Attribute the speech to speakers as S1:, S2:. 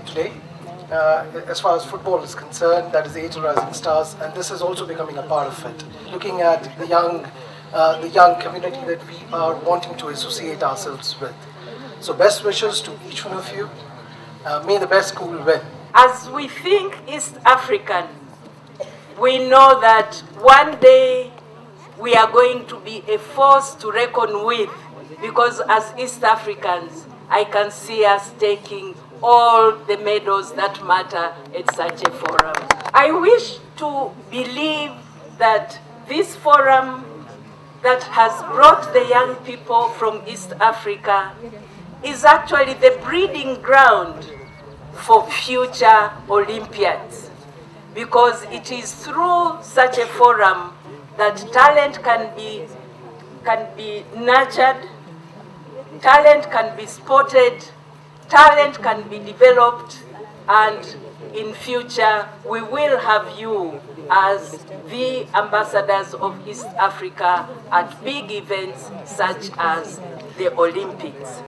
S1: today. Uh, as far as football is concerned, that is the Airtel Rising Stars, and this is also becoming a part of it. Looking at the young, uh, the young community that we are wanting to associate ourselves with. So, best wishes to each one of you. Uh, may the best school win.
S2: As we think East African, we know that one day we are going to be a force to reckon with because as East Africans, I can see us taking all the medals that matter at such a forum. I wish to believe that this forum that has brought the young people from East Africa is actually the breeding ground for future Olympiads because it is through such a forum that talent can be, can be nurtured, talent can be spotted, talent can be developed, and in future we will have you as the ambassadors of East Africa at big events such as the Olympics.